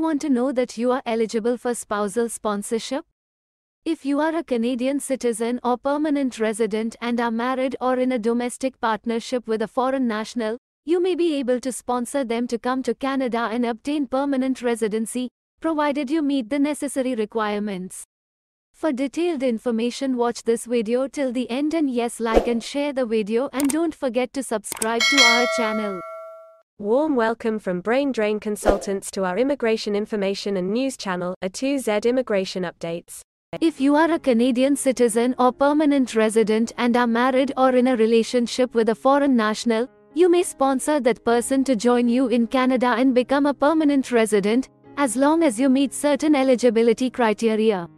want to know that you are eligible for spousal sponsorship? If you are a Canadian citizen or permanent resident and are married or in a domestic partnership with a foreign national, you may be able to sponsor them to come to Canada and obtain permanent residency, provided you meet the necessary requirements. For detailed information watch this video till the end and yes like and share the video and don't forget to subscribe to our channel. Warm welcome from Brain Drain Consultants to our immigration information and news channel, A2Z Immigration Updates. If you are a Canadian citizen or permanent resident and are married or in a relationship with a foreign national, you may sponsor that person to join you in Canada and become a permanent resident, as long as you meet certain eligibility criteria.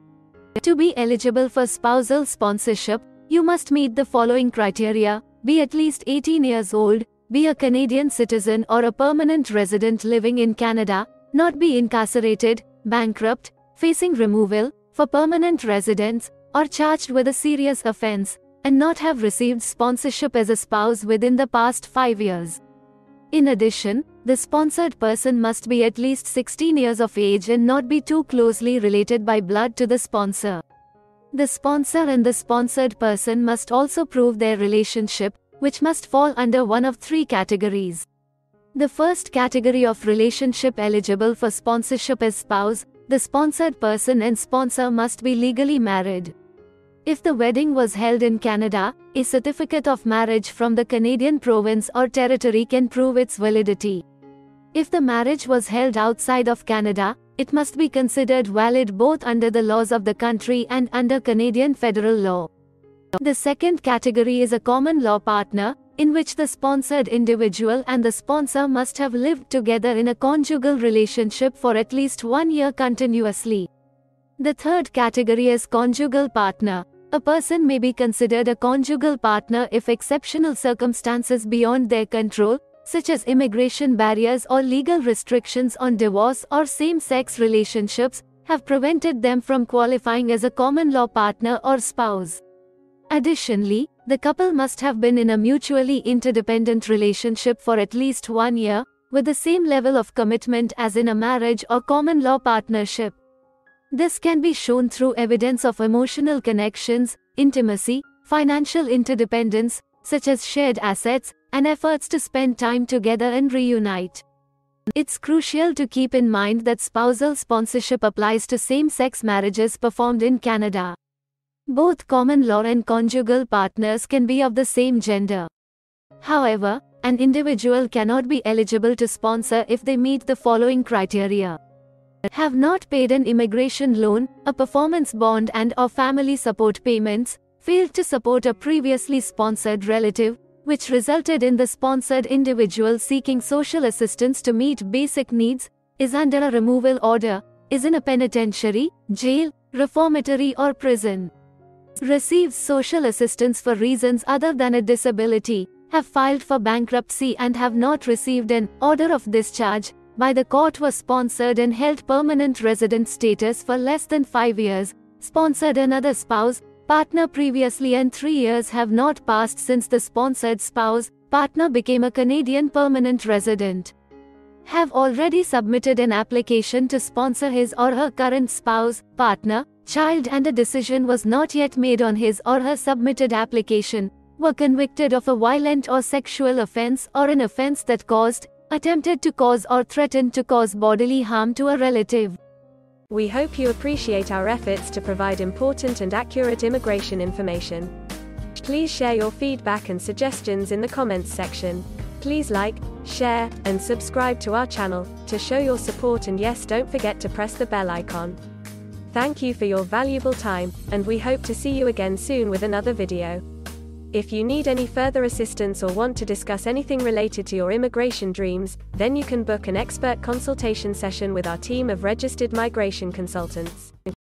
To be eligible for spousal sponsorship, you must meet the following criteria be at least 18 years old, be a Canadian citizen or a permanent resident living in Canada, not be incarcerated, bankrupt, facing removal, for permanent residents, or charged with a serious offense, and not have received sponsorship as a spouse within the past five years. In addition, the sponsored person must be at least 16 years of age and not be too closely related by blood to the sponsor. The sponsor and the sponsored person must also prove their relationship, which must fall under one of three categories. The first category of relationship eligible for sponsorship is spouse, the sponsored person and sponsor must be legally married. If the wedding was held in Canada, a certificate of marriage from the Canadian province or territory can prove its validity. If the marriage was held outside of Canada, it must be considered valid both under the laws of the country and under Canadian federal law. The second category is a common law partner, in which the sponsored individual and the sponsor must have lived together in a conjugal relationship for at least one year continuously. The third category is conjugal partner. A person may be considered a conjugal partner if exceptional circumstances beyond their control, such as immigration barriers or legal restrictions on divorce or same sex relationships, have prevented them from qualifying as a common law partner or spouse. Additionally, the couple must have been in a mutually interdependent relationship for at least one year, with the same level of commitment as in a marriage or common law partnership. This can be shown through evidence of emotional connections, intimacy, financial interdependence, such as shared assets, and efforts to spend time together and reunite. It's crucial to keep in mind that spousal sponsorship applies to same sex marriages performed in Canada. Both common law and conjugal partners can be of the same gender. However, an individual cannot be eligible to sponsor if they meet the following criteria. Have not paid an immigration loan, a performance bond and or family support payments, failed to support a previously sponsored relative, which resulted in the sponsored individual seeking social assistance to meet basic needs, is under a removal order, is in a penitentiary, jail, reformatory or prison receives social assistance for reasons other than a disability, have filed for bankruptcy and have not received an order of discharge by the court was sponsored and held permanent resident status for less than 5 years, sponsored another spouse, partner previously and 3 years have not passed since the sponsored spouse, partner became a Canadian permanent resident. Have already submitted an application to sponsor his or her current spouse, partner, child and a decision was not yet made on his or her submitted application, were convicted of a violent or sexual offense or an offense that caused, attempted to cause or threatened to cause bodily harm to a relative. We hope you appreciate our efforts to provide important and accurate immigration information. Please share your feedback and suggestions in the comments section. Please like, share, and subscribe to our channel to show your support and yes don't forget to press the bell icon. Thank you for your valuable time, and we hope to see you again soon with another video. If you need any further assistance or want to discuss anything related to your immigration dreams, then you can book an expert consultation session with our team of registered migration consultants.